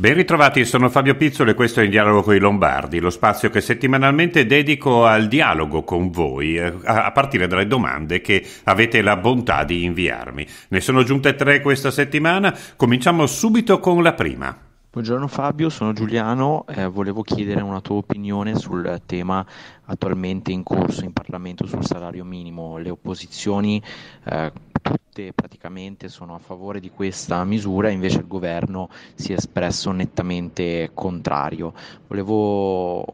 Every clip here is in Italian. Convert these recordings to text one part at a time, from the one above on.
Ben ritrovati, sono Fabio Pizzolo e questo è In Dialogo con i Lombardi, lo spazio che settimanalmente dedico al dialogo con voi, eh, a partire dalle domande che avete la bontà di inviarmi. Ne sono giunte tre questa settimana, cominciamo subito con la prima. Buongiorno Fabio, sono Giuliano, eh, volevo chiedere una tua opinione sul tema attualmente in corso in Parlamento sul salario minimo. Le opposizioni eh, tutte praticamente sono a favore di questa misura, invece il governo si è espresso nettamente contrario. Volevo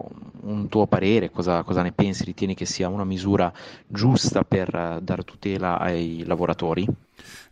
un tuo parere, cosa, cosa ne pensi? Ritieni che sia una misura giusta per dare tutela ai lavoratori?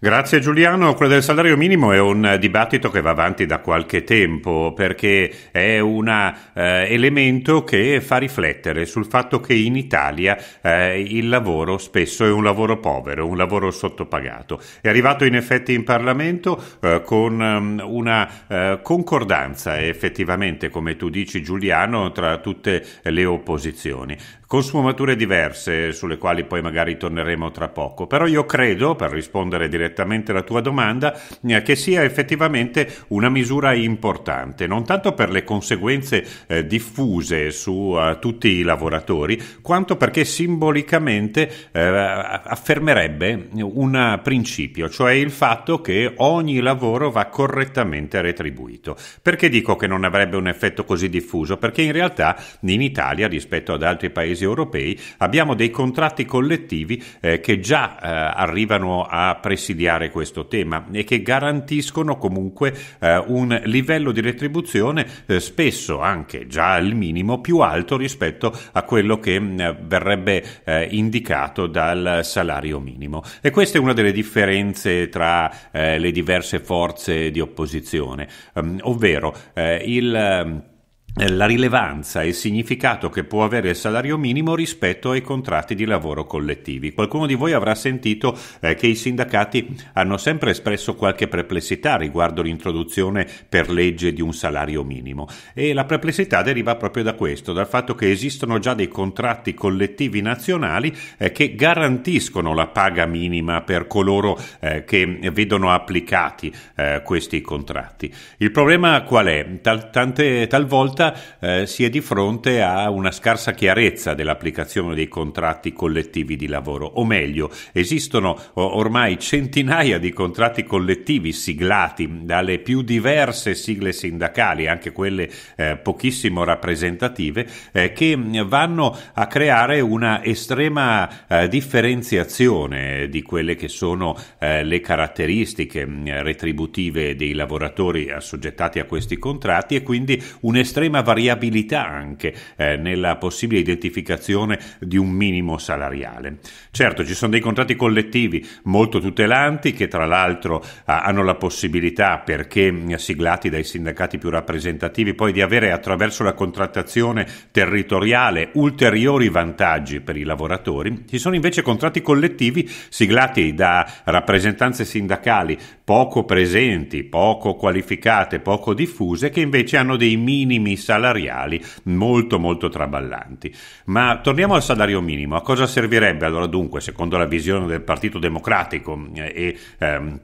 Grazie Giuliano, quello del salario minimo è un dibattito che va avanti da qualche tempo perché è un eh, elemento che fa riflettere sul fatto che in Italia eh, il lavoro spesso è un lavoro povero, un lavoro sottopagato. È arrivato in effetti in Parlamento eh, con um, una eh, concordanza effettivamente, come tu dici Giuliano, tra tutte le opposizioni con sfumature diverse sulle quali poi magari torneremo tra poco. Però io credo, per rispondere direttamente alla tua domanda, eh, che sia effettivamente una misura importante, non tanto per le conseguenze eh, diffuse su uh, tutti i lavoratori, quanto perché simbolicamente eh, affermerebbe un principio, cioè il fatto che ogni lavoro va correttamente retribuito. Perché dico che non avrebbe un effetto così diffuso? Perché in realtà in Italia, rispetto ad altri paesi paesi europei abbiamo dei contratti collettivi eh, che già eh, arrivano a presidiare questo tema e che garantiscono comunque eh, un livello di retribuzione eh, spesso anche già al minimo più alto rispetto a quello che mh, mm, verrebbe eh, indicato dal salario minimo. E questa è una delle differenze tra eh, le diverse forze di opposizione, um, ovvero il eh, la rilevanza e il significato che può avere il salario minimo rispetto ai contratti di lavoro collettivi. Qualcuno di voi avrà sentito eh, che i sindacati hanno sempre espresso qualche perplessità riguardo l'introduzione per legge di un salario minimo e la perplessità deriva proprio da questo, dal fatto che esistono già dei contratti collettivi nazionali eh, che garantiscono la paga minima per coloro eh, che vedono applicati eh, questi contratti. Il problema qual è? Tal- tante, talvolta volta eh, si è di fronte a una scarsa chiarezza dell'applicazione dei contratti collettivi di lavoro, o meglio, esistono ormai centinaia di contratti collettivi siglati dalle più diverse sigle sindacali, anche quelle eh, pochissimo rappresentative, eh, che vanno a creare una estrema eh, differenziazione di quelle che sono eh, le caratteristiche retributive dei lavoratori assoggettati a questi contratti e quindi un'estrema estrema variabilità anche eh, nella possibile identificazione di un minimo salariale. Certo, ci sono dei contratti collettivi molto tutelanti che tra l'altro eh, hanno la possibilità, perché mm, siglati dai sindacati più rappresentativi, poi di avere attraverso la contrattazione territoriale ulteriori vantaggi per i lavoratori. Ci sono invece contratti collettivi siglati da rappresentanze sindacali poco presenti, poco qualificate, poco diffuse, che invece hanno dei minimi salariali molto molto traballanti. Ma torniamo al salario minimo. A cosa servirebbe allora dunque, secondo la visione del Partito Democratico eh, e ehm,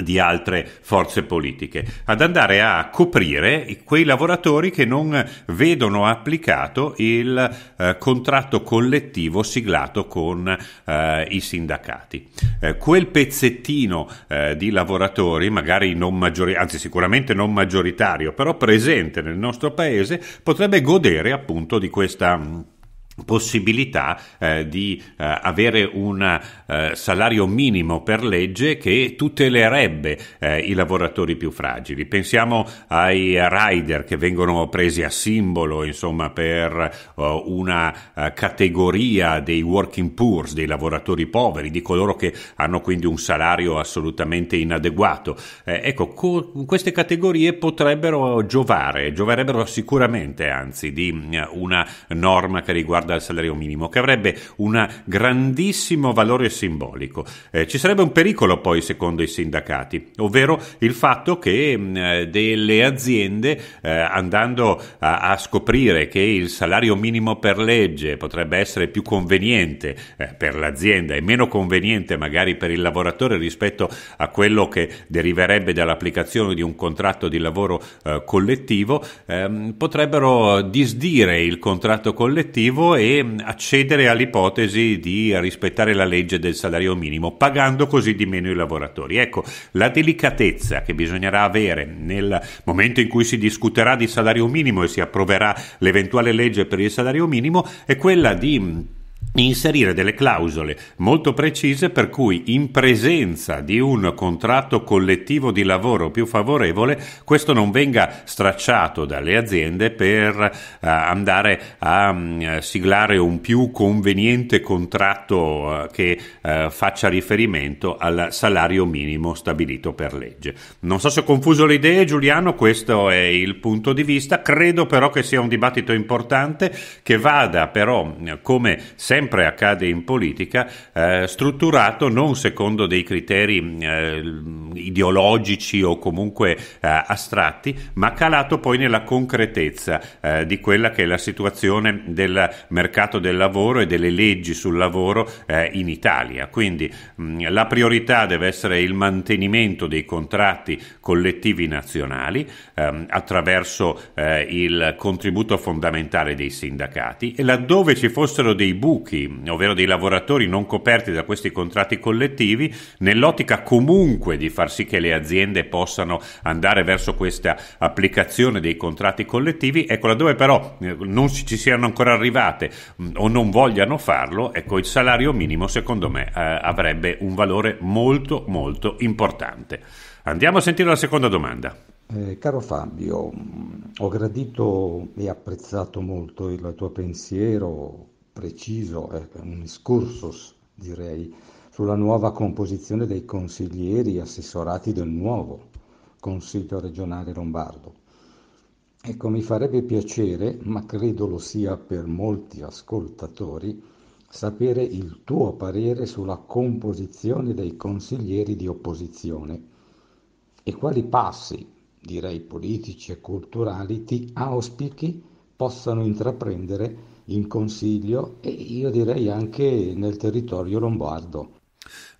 di altre forze politiche, ad andare a coprire quei lavoratori che non vedono applicato il eh, contratto collettivo siglato con eh, i sindacati. Eh, quel pezzettino eh, di lavoratori, magari non maggioritario, anzi sicuramente non maggioritario, però presente nel nostro paese, potrebbe godere appunto di questa possibilità eh, di eh, avere un eh, salario minimo per legge che tutelerebbe eh, i lavoratori più fragili. Pensiamo ai rider che vengono presi a simbolo, insomma, per uh, una uh, categoria dei working poor, dei lavoratori poveri, di coloro che hanno quindi un salario assolutamente inadeguato. Eh, ecco, co- queste categorie potrebbero giovare, gioverebbero sicuramente, anzi, di una norma che riguarda riguarda il salario minimo, che avrebbe un grandissimo valore simbolico. Eh, ci sarebbe un pericolo poi secondo i sindacati, ovvero il fatto che mh, mm, delle aziende eh, andando a, a, scoprire che il salario minimo per legge potrebbe essere più conveniente eh, per l'azienda e meno conveniente magari per il lavoratore rispetto a quello che deriverebbe dall'applicazione di un contratto di lavoro eh, collettivo, ehm, potrebbero disdire il contratto collettivo e mm, accedere all'ipotesi di rispettare la legge del salario minimo, pagando così di meno i lavoratori. Ecco, la delicatezza che bisognerà avere nel momento in cui si discuterà di salario minimo e si approverà l'eventuale legge per il salario minimo è quella di mm, inserire delle clausole molto precise per cui in presenza di un contratto collettivo di lavoro più favorevole questo non venga stracciato dalle aziende per uh, andare a um, siglare un più conveniente contratto uh, che uh, faccia riferimento al salario minimo stabilito per legge. Non so se ho confuso le idee Giuliano, questo è il punto di vista, credo però che sia un dibattito importante che vada però come sempre sempre accade in politica, eh, strutturato non secondo dei criteri eh, ideologici o comunque eh, astratti, ma calato poi nella concretezza eh, di quella che è la situazione del mercato del lavoro e delle leggi sul lavoro eh, in Italia. Quindi mh, la priorità deve essere il mantenimento dei contratti collettivi nazionali ehm, attraverso eh, il contributo fondamentale dei sindacati e laddove ci fossero dei buchi buchi, ovvero dei lavoratori non coperti da questi contratti collettivi, nell'ottica comunque di far sì che le aziende possano andare verso questa applicazione dei contratti collettivi, ecco laddove però eh, non ci siano ancora arrivate mm, o non vogliano farlo, ecco il salario minimo secondo me eh, avrebbe un valore molto molto importante. Andiamo a sentire la seconda domanda. Eh, caro Fabio, ho gradito e apprezzato molto il tuo pensiero preciso, un excursus direi, sulla nuova composizione dei consiglieri assessorati del nuovo Consiglio regionale lombardo. Ecco, mi farebbe piacere, ma credo lo sia per molti ascoltatori, sapere il tuo parere sulla composizione dei consiglieri di opposizione e quali passi, direi politici e culturali, ti auspichi possano intraprendere in Consiglio e io direi anche nel territorio lombardo.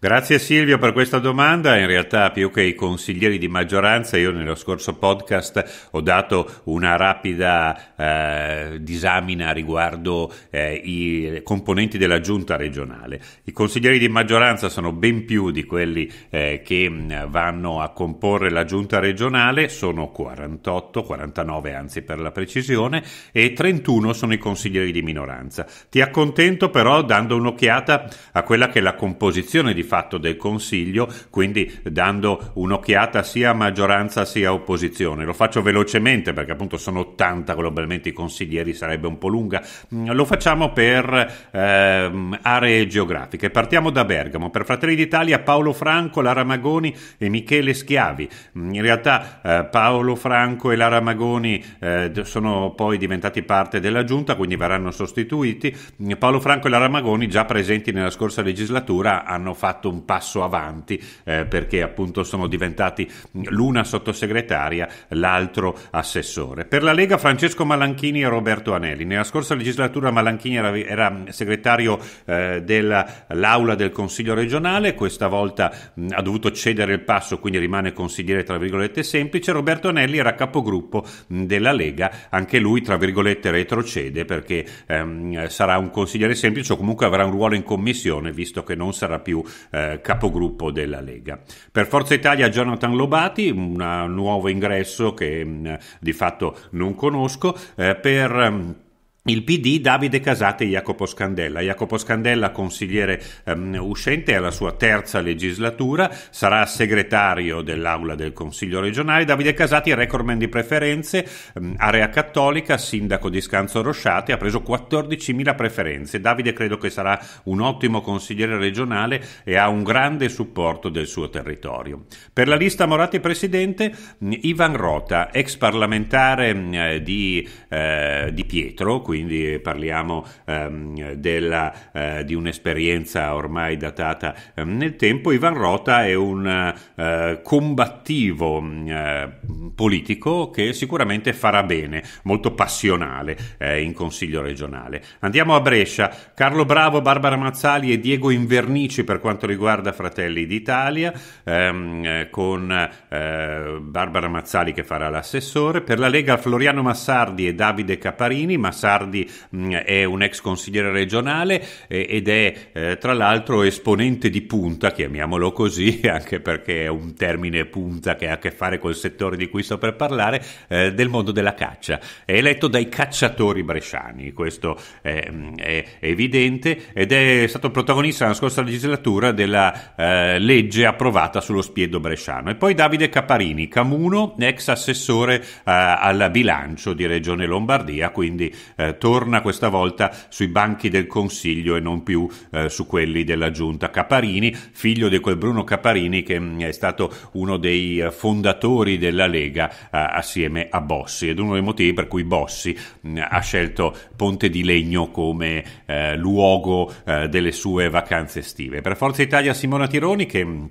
Grazie Silvio per questa domanda. In realtà più che i consiglieri di maggioranza, io nello scorso podcast ho dato una rapida eh, disamina riguardo eh, i componenti della giunta regionale. I consiglieri di maggioranza sono ben più di quelli eh, che vanno a comporre la giunta regionale, sono 48, 49 anzi per la precisione, e 31 sono i consiglieri di minoranza. Ti accontento però dando un'occhiata a quella che è la composizione di fatto del Consiglio, quindi dando un'occhiata sia a maggioranza sia a opposizione. Lo faccio velocemente perché appunto sono 80 globalmente i consiglieri, sarebbe un po' lunga. Mm, lo facciamo per ehm, aree geografiche. Partiamo da Bergamo. Per Fratelli d'Italia Paolo Franco, Lara Magoni e Michele Schiavi. Mm, in realtà eh, Paolo Franco e Lara Magoni eh, sono poi diventati parte della giunta, quindi verranno sostituiti. Mm, Paolo Franco e Lara Magoni, già presenti nella scorsa legislatura, hanno fatto fatto un passo avanti eh, perché appunto sono diventati l'una sottosegretaria, l'altro assessore. Per la Lega Francesco Malanchini e Roberto Anelli. Nella scorsa legislatura Malanchini era, era segretario eh, dell'aula del Consiglio regionale, questa volta mh, ha dovuto cedere il passo, quindi rimane consigliere tra virgolette semplice. Roberto Anelli era capogruppo mh, della Lega, anche lui tra virgolette retrocede perché ehm, sarà un consigliere semplice o comunque avrà un ruolo in commissione visto che non sarà più eh, capogruppo della Lega. Per Forza Italia Jonathan Lobati, un nuovo ingresso che mh, mm, di fatto non conosco, eh, per... Il PD Davide Casate e Jacopo Scandella. Jacopo Scandella, consigliere um, uscente, è alla sua terza legislatura, sarà segretario dell'Aula del Consiglio regionale. Davide Casati recordman di preferenze, um, area cattolica, sindaco di Scanzo Rosciate, ha preso 14.000 preferenze. Davide credo che sarà un ottimo consigliere regionale e ha un grande supporto del suo territorio. Per la lista Moratti Presidente, Ivan Rota, ex parlamentare di, eh, di Pietro, quindi parliamo ehm, della, eh, di un'esperienza ormai datata ehm, nel tempo. Ivan Rota è un eh, combattivo eh, politico che sicuramente farà bene, molto passionale eh, in Consiglio regionale. Andiamo a Brescia, Carlo Bravo, Barbara Mazzali e Diego Invernici per quanto riguarda Fratelli d'Italia, ehm, eh, con Barbara Mazzali che farà l'assessore, per la Lega Floriano Massardi e Davide Caparini, Massardi mh, è un ex consigliere regionale eh, ed è eh, tra l'altro esponente di punta, chiamiamolo così, anche perché è un termine punta che ha a che fare col settore di cui sto per parlare, eh, del mondo della caccia. È eletto dai cacciatori bresciani, questo è, è evidente, ed è stato protagonista nella scorsa legislatura della legge approvata sullo spiedo bresciano. E poi Davide Caparini, Camuno, ex assessore eh, al bilancio di Regione Lombardia, quindi eh, torna questa volta sui banchi del Consiglio e non più eh, su quelli della Giunta. Caparini, figlio di quel Bruno Caparini che mh, mm, è stato uno dei eh, fondatori della Lega eh, assieme a Bossi ed uno dei motivi per cui Bossi mh, mm, ha scelto Ponte di Legno come eh, luogo eh, delle sue vacanze estive. Per Forza Italia Simona Tironi che mm,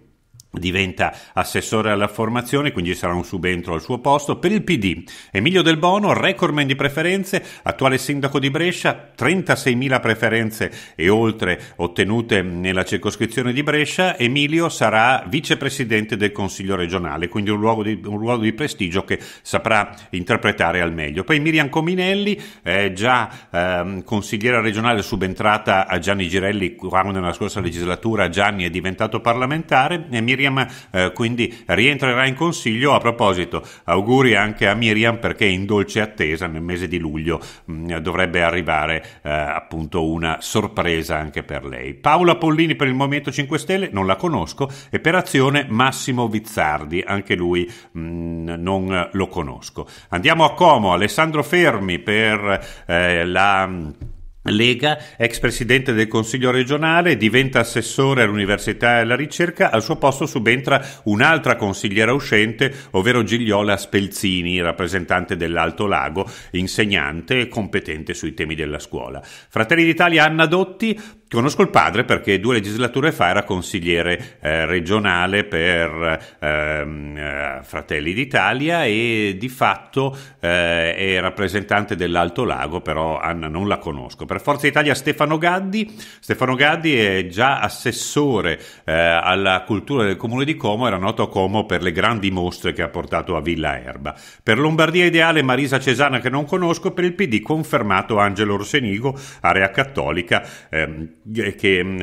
diventa assessore alla formazione, quindi sarà un subentro al suo posto. Per il PD, Emilio Del Bono, recordman di preferenze, attuale sindaco di Brescia, 36.000 preferenze e oltre ottenute nella circoscrizione di Brescia. Emilio sarà vicepresidente del Consiglio regionale, quindi un, luogo di, un ruolo di prestigio che saprà interpretare al meglio. Poi Miriam Cominelli, eh, già eh, consigliera regionale subentrata a Gianni Girelli quando nella scorsa legislatura Gianni è diventato parlamentare, e Miriam Miriam eh, quindi rientrerà in consiglio. A proposito, auguri anche a Miriam perché in dolce attesa nel mese di luglio mh, mm, dovrebbe arrivare eh, appunto una sorpresa anche per lei. Paola Pollini per il Movimento 5 Stelle non la conosco e per azione Massimo Vizzardi, anche lui mh, mm, non lo conosco. Andiamo a Como, Alessandro Fermi per eh, la Lega, ex presidente del Consiglio regionale, diventa assessore all'Università e alla ricerca, al suo posto subentra un'altra consigliera uscente, ovvero Gigliola Spelzini, rappresentante dell'Alto Lago, insegnante e competente sui temi della scuola. Fratelli d'Italia Anna Dotti, Conosco il padre perché due legislature fa era consigliere eh, regionale per ehm, eh, Fratelli d'Italia e di fatto eh, è rappresentante dell'Alto Lago, però Anna non la conosco. Per Forza Italia Stefano Gaddi, Stefano Gaddi è già assessore eh, alla cultura del comune di Como, era noto a Como per le grandi mostre che ha portato a Villa Erba. Per Lombardia Ideale Marisa Cesana che non conosco, per il PD confermato Angelo Orsenigo, area cattolica. Ehm, che mm,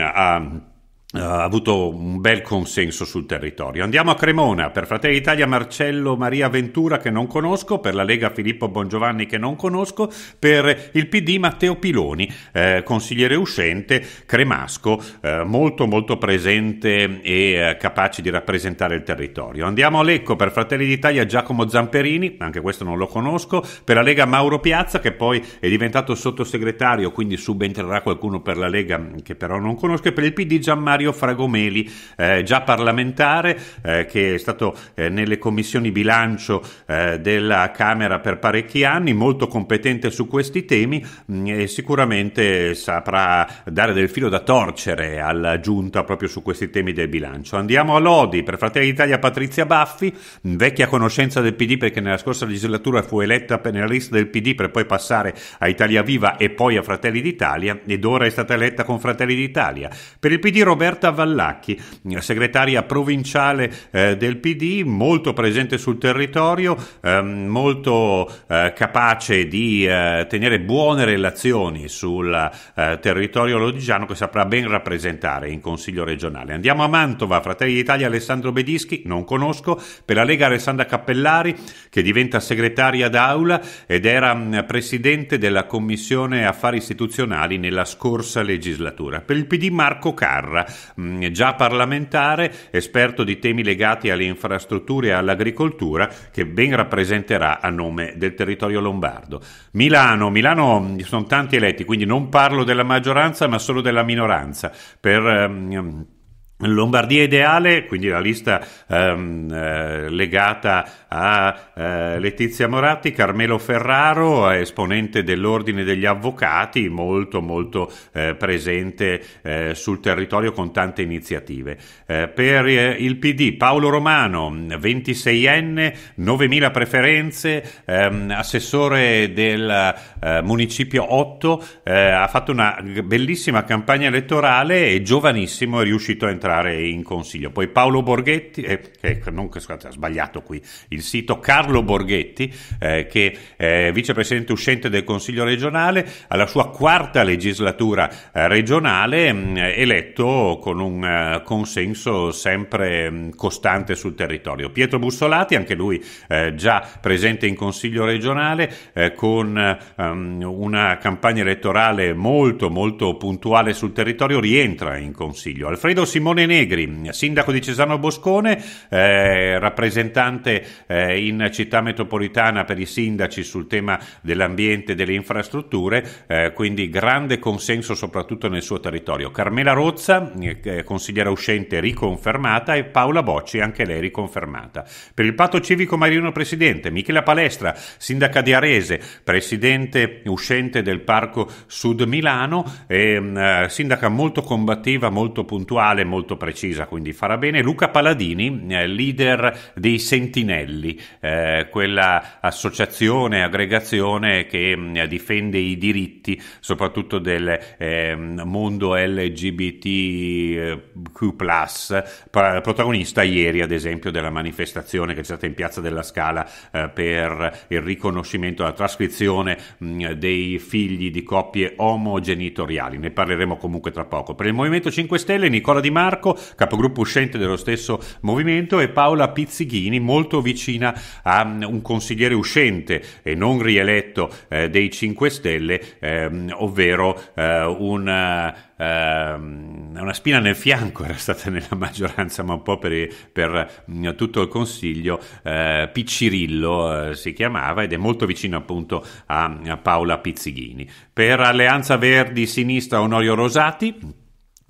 ha ha avuto un bel consenso sul territorio. Andiamo a Cremona, per Fratelli d'Italia Marcello Maria Ventura che non conosco, per la Lega Filippo Bongiovanni che non conosco, per il PD Matteo Piloni, eh, consigliere uscente, cremasco, eh, molto molto presente e eh, capace di rappresentare il territorio. Andiamo a Lecco, per Fratelli d'Italia Giacomo Zamperini, anche questo non lo conosco, per la Lega Mauro Piazza che poi è diventato sottosegretario, quindi subentrerà qualcuno per la Lega che però non conosco, e per il PD Gianmario Mario Fragomeli, eh, già parlamentare, eh, che è stato eh, nelle commissioni bilancio eh, della Camera per parecchi anni, molto competente su questi temi mh, mm, e sicuramente saprà dare del filo da torcere alla Giunta proprio su questi temi del bilancio. Andiamo a Lodi, per Fratelli d'Italia Patrizia Baffi, vecchia conoscenza del PD perché nella scorsa legislatura fu eletta nella lista del PD per poi passare a Italia Viva e poi a Fratelli d'Italia ed ora è stata eletta con Fratelli d'Italia. Per il PD Roberto Roberta Vallacchi, segretaria provinciale eh, del PD, molto presente sul territorio, eh, molto eh, capace di eh, tenere buone relazioni sul eh, territorio lodigiano che saprà ben rappresentare in Consiglio regionale. Andiamo a Mantova, Fratelli d'Italia Alessandro Bedischi, non conosco, per la Lega Alessandra Cappellari che diventa segretaria d'aula ed era mh, presidente della Commissione Affari Istituzionali nella scorsa legislatura. Per il PD Marco Carra, mh, già parlamentare, esperto di temi legati alle infrastrutture e all'agricoltura, che ben rappresenterà a nome del territorio lombardo. Milano, Milano sono tanti eletti, quindi non parlo della maggioranza, ma solo della minoranza. Per, um, Lombardia Ideale, quindi la lista ehm, eh, legata a eh, Letizia Moratti, Carmelo Ferraro, esponente dell'Ordine degli Avvocati, molto molto eh, presente eh, sul territorio con tante iniziative. Eh, per eh, il PD Paolo Romano, 26enne, 9.000 preferenze, ehm, assessore del municipio 8, ha fatto una bellissima campagna elettorale e giovanissimo è riuscito a entrare entrare in consiglio. Poi Paolo Borghetti, eh, che non scusate, sbagliato qui il sito, Carlo Borghetti, eh, che è vicepresidente uscente del Consiglio regionale, alla sua quarta legislatura eh, regionale, mh, mm, eletto con un uh, consenso sempre mh, mm, costante sul territorio. Pietro Bussolati, anche lui eh, già presente in Consiglio regionale, eh, con um, una campagna elettorale molto molto puntuale sul territorio, rientra in Consiglio. Alfredo Simone Simone Negri, sindaco di Cesano Boscone, eh, rappresentante eh, in città metropolitana per i sindaci sul tema dell'ambiente e delle infrastrutture, eh, quindi grande consenso soprattutto nel suo territorio. Carmela Rozza, eh, consigliera uscente riconfermata e Paola Bocci, anche lei riconfermata. Per il patto civico Marino Presidente, Michela Palestra, sindaca di Arese, presidente uscente del Parco Sud Milano, e, mm, eh, sindaca molto combattiva, molto puntuale, molto molto precisa, quindi farà bene. Luca Paladini, eh, leader dei Sentinelli, eh, quella associazione, aggregazione che mh, mm, difende i diritti soprattutto del eh, mondo LGBTQ+, protagonista ieri ad esempio della manifestazione che c'è stata in Piazza della Scala eh, per il riconoscimento, la trascrizione mh, mm, dei figli di coppie omogenitoriali. Ne parleremo comunque tra poco. Per il Movimento 5 Stelle Nicola Di Marco Marco, capogruppo uscente dello stesso movimento, e Paola Pizzighini, molto vicina a mm, un consigliere uscente e non rieletto eh, dei 5 Stelle, ehm, ovvero eh, una, ehm, una spina nel fianco, era stata nella maggioranza, ma un po' per, per mm, tutto il consiglio, eh, Piccirillo eh, si chiamava ed è molto vicino appunto a, a Paola Pizzighini. Per Alleanza Verdi Sinistra Onorio Rosati,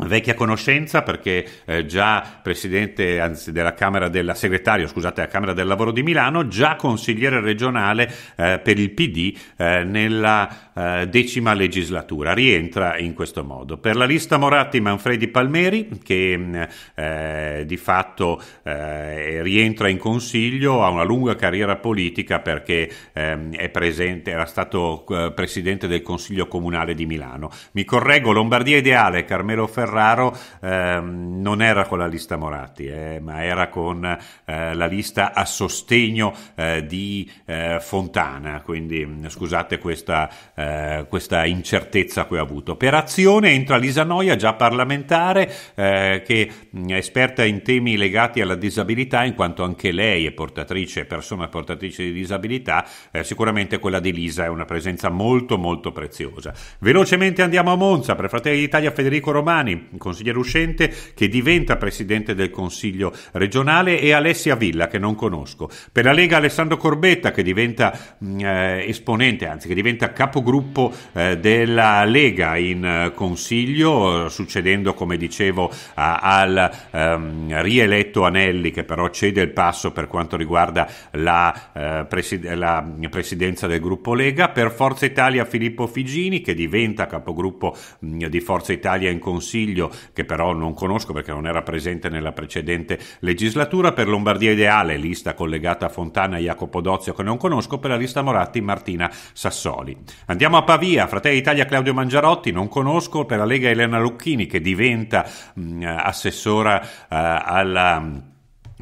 Vecchia conoscenza perché eh, già presidente anzi, della Camera della segretario, scusate, della Camera del Lavoro di Milano, già consigliere regionale eh, per il PD eh, nella eh, decima legislatura. Rientra in questo modo. Per la lista Moratti Manfredi Palmeri, che eh, di fatto eh, rientra in consiglio, ha una lunga carriera politica perché ehm, presente, era stato presidente del Consiglio Comunale di Milano. Mi correggo, Lombardia Ideale, Carmelo Ferrari Ferraro ehm, non era con la lista Moratti, eh, ma era con eh, la lista a sostegno eh, di eh, Fontana, quindi mm, scusate questa, eh, questa, incertezza che ho avuto. Per azione entra Lisa Noia, già parlamentare, eh, che mm, è esperta in temi legati alla disabilità, in quanto anche lei è portatrice, persona portatrice di disabilità, sicuramente quella di Lisa è una presenza molto molto preziosa. Velocemente andiamo a Monza, per Fratelli d'Italia Federico Romani, consigliere uscente, che diventa presidente del Consiglio regionale, e Alessia Villa, che non conosco. Per la Lega Alessandro Corbetta, che diventa mm, eh, esponente, anzi che diventa capogruppo eh, della Lega in eh, Consiglio, succedendo, come dicevo, a, al ehm, rieletto Anelli, che però cede il passo per quanto riguarda la, eh, preside- la presidenza del gruppo Lega. Per Forza Italia Filippo Figini, che diventa capogruppo mh, mm, di Forza Italia in Consiglio Consiglio, che però non conosco perché non era presente nella precedente legislatura, per Lombardia Ideale, lista collegata a Fontana e Jacopo Dozio che non conosco, per la lista Moratti Martina Sassoli. Andiamo a Pavia, Fratelli Italia Claudio Mangiarotti, non conosco, per la Lega Elena Lucchini che diventa mh, assessora uh, alla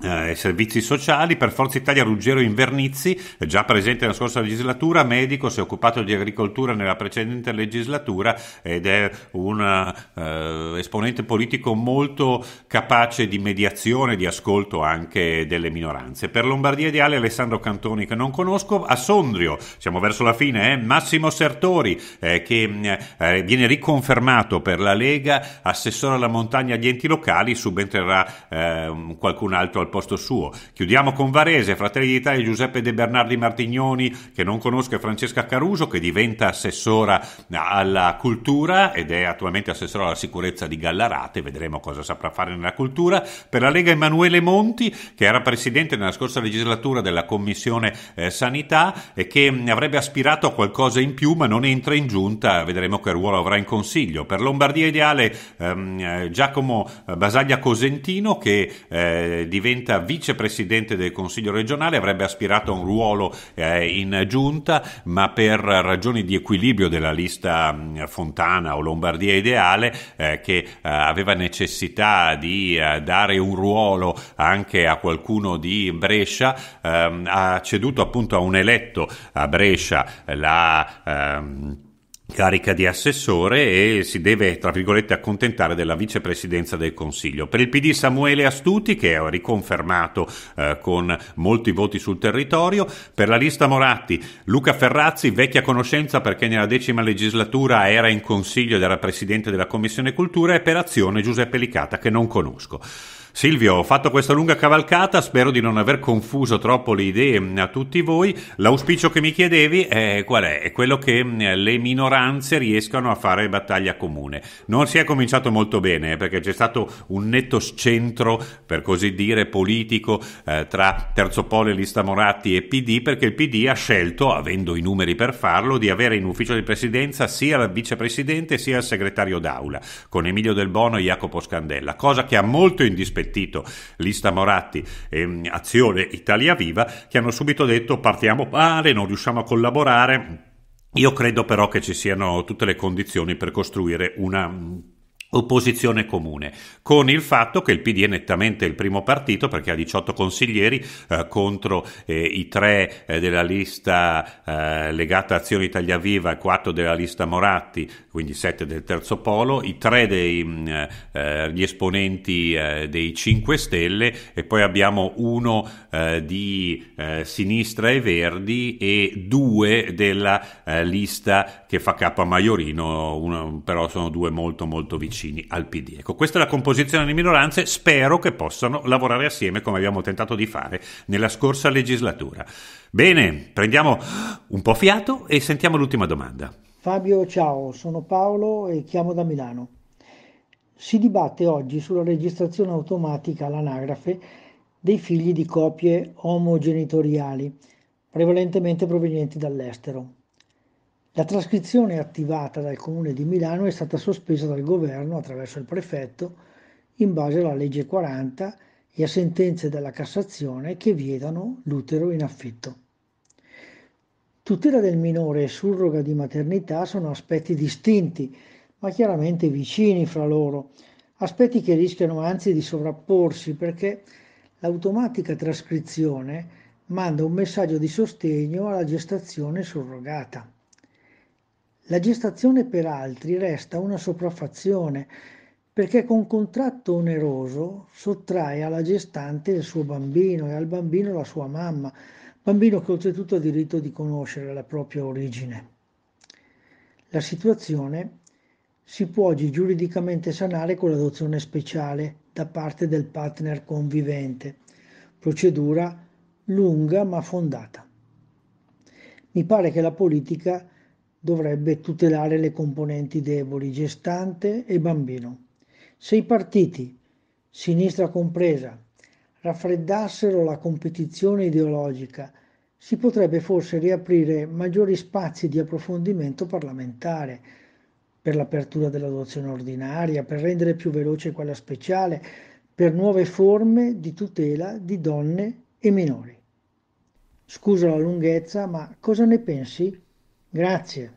eh, servizi sociali, per Forza Italia Ruggero Invernizzi, già presente nella scorsa legislatura, medico, si è occupato di agricoltura nella precedente legislatura ed è un eh, esponente politico molto capace di mediazione, di ascolto anche delle minoranze. Per Lombardia Ideale Alessandro Cantoni che non conosco, a Sondrio, siamo verso la fine, eh, Massimo Sertori eh, che eh, viene riconfermato per la Lega, assessore alla montagna agli enti locali, subentrerà eh, qualcun altro al al posto suo. Chiudiamo con Varese, Fratelli d'Italia Giuseppe De Bernardi Martignoni, che non conosco, e Francesca Caruso, che diventa assessora alla cultura ed è attualmente assessora alla sicurezza di Gallarate, vedremo cosa saprà fare nella cultura. Per la Lega Emanuele Monti, che era presidente nella scorsa legislatura della Commissione eh, Sanità e che avrebbe aspirato a qualcosa in più, ma non entra in giunta, vedremo che ruolo avrà in Consiglio. Per Lombardia Ideale ehm, eh, Giacomo Basaglia Cosentino, che eh, diventa vicepresidente del Consiglio regionale, avrebbe aspirato a un ruolo eh, in giunta, ma per ragioni di equilibrio della lista mh, Fontana o Lombardia Ideale, eh, che eh, aveva necessità di eh, dare un ruolo anche a qualcuno di Brescia, ehm, ha ceduto appunto a un eletto a Brescia la ehm, carica di assessore e si deve, tra virgolette, accontentare della vicepresidenza del Consiglio. Per il PD Samuele Astuti, che è riconfermato eh, con molti voti sul territorio, per la lista Moratti Luca Ferrazzi, vecchia conoscenza perché nella decima legislatura era in Consiglio ed era presidente della Commissione Cultura, e per Azione Giuseppe Licata, che non conosco. Silvio, ho fatto questa lunga cavalcata, spero di non aver confuso troppo le idee mm, a tutti voi. L'auspicio che mi chiedevi è qual è? È quello che mm, le minoranze riescano a fare battaglia comune. Non si è cominciato molto bene eh, perché c'è stato un netto scentro, per così dire, politico eh, tra Terzo Polo Lista Moratti e PD perché il PD ha scelto, avendo i numeri per farlo, di avere in ufficio di presidenza sia il vicepresidente sia il segretario d'aula, con Emilio Del Bono e Jacopo Scandella, cosa che ha molto indispettito sentito Lista Moratti e Azione Italia Viva che hanno subito detto partiamo male, non riusciamo a collaborare. Io credo però che ci siano tutte le condizioni per costruire una opposizione comune, con il fatto che il PD è nettamente il primo partito perché ha 18 consiglieri eh, contro eh, i tre eh, della lista eh, legata a Azione Italia Viva e quattro della lista Moratti, quindi sette del terzo polo, i tre degli mm, eh, esponenti eh, dei 5 Stelle e poi abbiamo uno di Sinistra e Verdi e due della lista che fa capo a Maiorino, uno, però sono due molto molto vicini al PD. Ecco, questa è la composizione delle minoranze, spero che possano lavorare assieme come abbiamo tentato di fare nella scorsa legislatura. Bene, prendiamo un po' fiato e sentiamo l'ultima domanda. Fabio, ciao, sono Paolo e chiamo da Milano. Si dibatte oggi sulla registrazione automatica all'anagrafe dei figli di coppie omogenitoriali, prevalentemente provenienti dall'estero. La trascrizione attivata dal Comune di Milano è stata sospesa dal governo attraverso il prefetto in base alla legge 40 e a sentenze della Cassazione che vietano l'utero in affitto. Tutela del minore e surroga di maternità sono aspetti distinti, ma chiaramente vicini fra loro, aspetti che rischiano anzi di sovrapporsi perché l'automatica trascrizione manda un messaggio di sostegno alla gestazione surrogata. La gestazione per altri resta una sopraffazione perché con contratto oneroso sottrae alla gestante il suo bambino e al bambino la sua mamma, bambino che oltretutto ha diritto di conoscere la propria origine. La situazione si può oggi giuridicamente sanare con l'adozione speciale da parte del partner convivente, procedura lunga ma fondata. Mi pare che la politica dovrebbe tutelare le componenti deboli, gestante e bambino. Se i partiti, sinistra compresa, raffreddassero la competizione ideologica, si potrebbe forse riaprire maggiori spazi di approfondimento parlamentare per l'apertura dell'adozione ordinaria, per rendere più veloce quella speciale, per nuove forme di tutela di donne e minori. Scusa la lunghezza, ma cosa ne pensi? Grazie.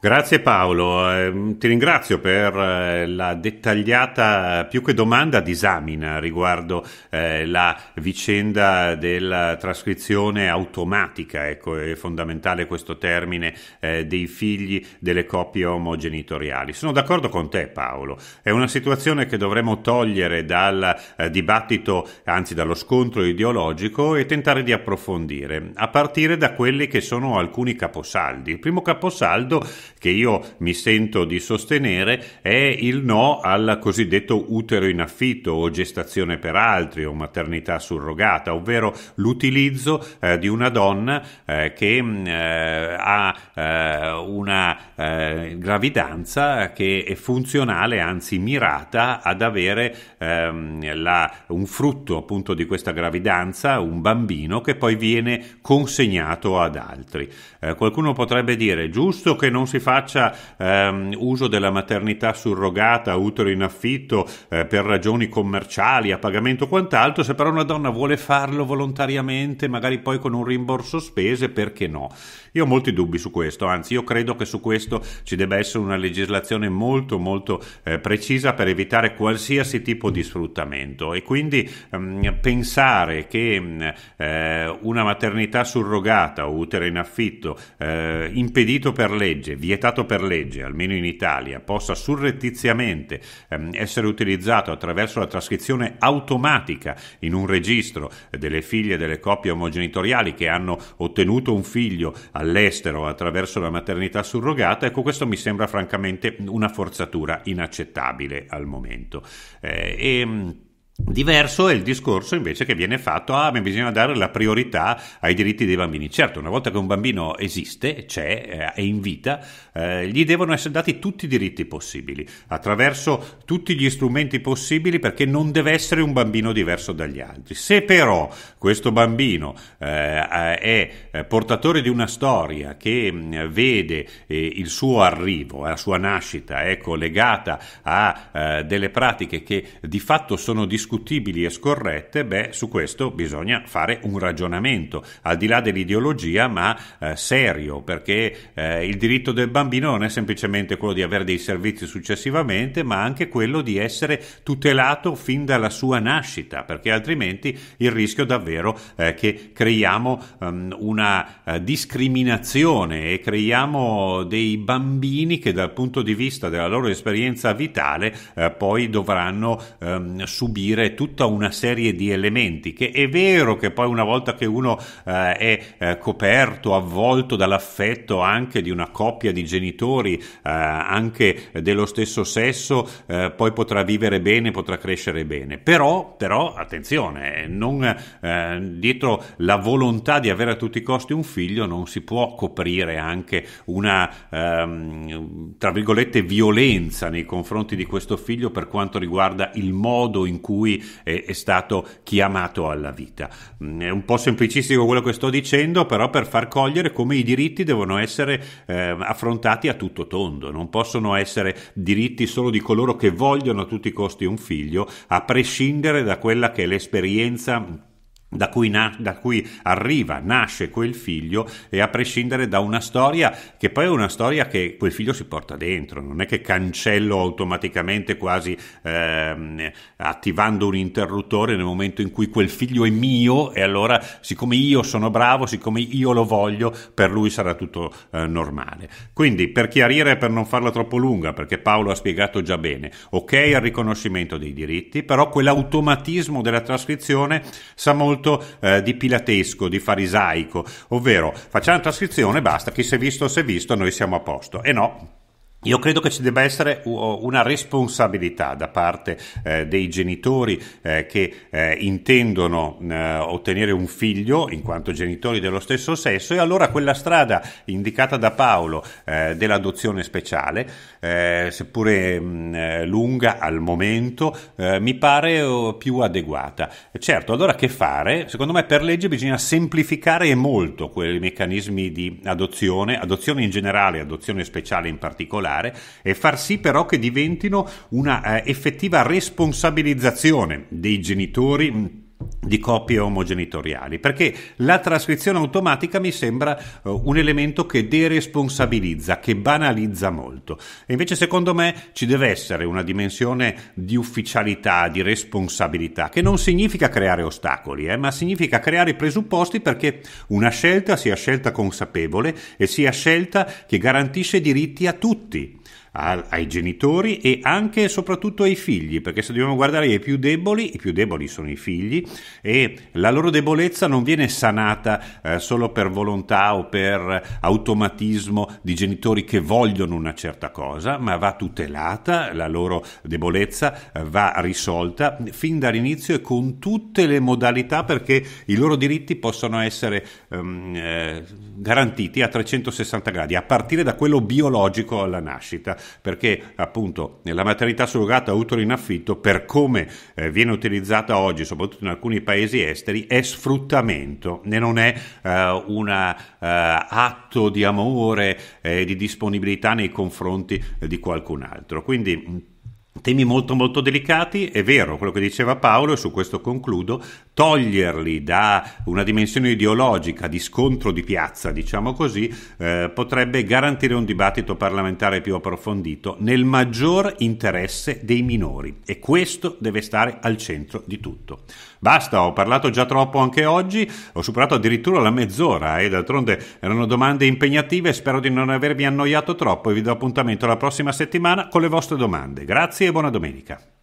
Grazie Paolo, eh, ti ringrazio per eh, la dettagliata, più che domanda, disamina riguardo eh, la vicenda della trascrizione automatica, ecco è fondamentale questo termine, eh, dei figli delle coppie omogenitoriali. Sono d'accordo con te Paolo, è una situazione che dovremmo togliere dal dibattito, anzi dallo scontro ideologico e tentare di approfondire, a partire da quelli che sono alcuni caposaldi. Il primo caposaldo che io mi sento di sostenere è il no al cosiddetto utero in affitto o gestazione per altri o maternità surrogata, ovvero l'utilizzo eh, di una donna eh, che mm, eh, ha eh, una eh, gravidanza che è funzionale, anzi mirata ad avere ehm, la, un frutto appunto di questa gravidanza, un bambino che poi viene consegnato ad altri. Eh, qualcuno potrebbe dire giusto che non si faccia ehm, uso della maternità surrogata, utero in affitto eh, per ragioni commerciali, a pagamento o quant'altro, se però una donna vuole farlo volontariamente, magari poi con un rimborso spese, perché no? Io ho molti dubbi su questo, anzi io credo che su questo ci debba essere una legislazione molto molto eh, precisa per evitare qualsiasi tipo di sfruttamento e quindi ehm, pensare che mm, eh, una maternità surrogata utero in affitto eh, impedito per legge, vietato per legge, almeno in Italia, possa surrettiziamente ehm, essere utilizzato attraverso la trascrizione automatica in un registro delle figlie delle coppie omogenitoriali che hanno ottenuto un figlio all'estero attraverso la maternità surrogata, ecco questo mi sembra francamente una forzatura inaccettabile al momento. Eh, e, Diverso è il discorso invece che viene fatto, ah, bisogna dare la priorità ai diritti dei bambini. Certo, una volta che un bambino esiste, c'è, eh, è in vita, eh, gli devono essere dati tutti i diritti possibili, attraverso tutti gli strumenti possibili perché non deve essere un bambino diverso dagli altri. Se però questo bambino eh, è eh, portatore di una storia che mm, vede eh, il suo arrivo, la sua nascita, è collegata a eh, delle pratiche che di fatto sono discutibili, e scorrette, beh, su questo bisogna fare un ragionamento, al di là dell'ideologia, ma serio, perché il diritto del bambino non è semplicemente quello di avere dei servizi successivamente, ma anche quello di essere tutelato fin dalla sua nascita, perché altrimenti il rischio davvero è che creiamo um, una uh, discriminazione e creiamo dei bambini che dal punto di vista della loro esperienza vitale uh, poi dovranno um, subire tutta una serie di elementi che è vero che poi una volta che uno eh, è eh, coperto, avvolto dall'affetto anche di una coppia di genitori, eh, anche dello stesso sesso, eh, poi potrà vivere bene, potrà crescere bene. Però, però attenzione, non, eh, dietro la volontà di avere a tutti i costi un figlio non si può coprire anche una, ehm, tra virgolette, violenza nei confronti di questo figlio per quanto riguarda il modo in cui cui è, è stato chiamato alla vita. Mm, è un po' semplicistico quello che sto dicendo, però per far cogliere come i diritti devono essere eh, affrontati a tutto tondo, non possono essere diritti solo di coloro che vogliono a tutti i costi un figlio, a prescindere da quella che è l'esperienza da cui, na- da cui, arriva, nasce quel figlio e a prescindere da una storia che poi è una storia che quel figlio si porta dentro, non è che cancello automaticamente quasi ehm, attivando un interruttore nel momento in cui quel figlio è mio e allora siccome io sono bravo, siccome io lo voglio, per lui sarà tutto eh, normale. Quindi per chiarire per non farla troppo lunga, perché Paolo ha spiegato già bene, ok al riconoscimento dei diritti, però quell'automatismo della trascrizione sa molto molto eh, di pilatesco, di farisaico, ovvero facciamo trascrizione, basta, chi si è visto si è visto, noi siamo a posto. E no, io credo che ci debba essere una responsabilità da parte eh, dei genitori eh, che eh, intendono eh, ottenere un figlio in quanto genitori dello stesso sesso e allora quella strada indicata da Paolo eh, dell'adozione speciale, eh, seppure mh, lunga al momento, mi pare più adeguata. Certo, allora che fare? Secondo me per legge bisogna semplificare molto quei meccanismi di adozione, adozione in generale, adozione speciale in particolare particolare e far sì però che diventino una eh, effettiva responsabilizzazione dei genitori di coppie omogenitoriali, perché la trascrizione automatica mi sembra uh, un elemento che deresponsabilizza, che banalizza molto. E invece secondo me ci deve essere una dimensione di ufficialità, di responsabilità, che non significa creare ostacoli, eh, ma significa creare i presupposti perché una scelta sia scelta consapevole e sia scelta che garantisce diritti a tutti ai genitori e anche e soprattutto ai figli, perché se dobbiamo guardare ai più deboli, i più deboli sono i figli e la loro debolezza non viene sanata eh, solo per volontà o per automatismo di genitori che vogliono una certa cosa, ma va tutelata, la loro debolezza eh, va risolta fin dall'inizio e con tutte le modalità perché i loro diritti possano essere um, eh, garantiti a 360 gradi, a partire da quello biologico alla nascita, perché appunto la maternità surrogata utero in affitto, per come eh, viene utilizzata oggi, soprattutto in alcuni paesi esteri, è sfruttamento e non è eh, un eh, atto di amore e di disponibilità nei confronti di qualcun altro. Quindi Temi molto molto delicati, è vero quello che diceva Paolo e su questo concludo, toglierli da una dimensione ideologica di scontro di piazza, diciamo così, eh, potrebbe garantire un dibattito parlamentare più approfondito nel maggior interesse dei minori e questo deve stare al centro di tutto. Basta, ho parlato già troppo anche oggi, ho superato addirittura la mezz'ora e d'altronde erano domande impegnative, spero di non avervi annoiato troppo e vi do appuntamento la prossima settimana con le vostre domande. Grazie e buona domenica.